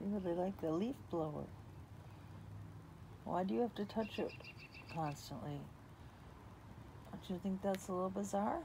Really like the leaf blower. Why do you have to touch it constantly? Don't you think that's a little bizarre?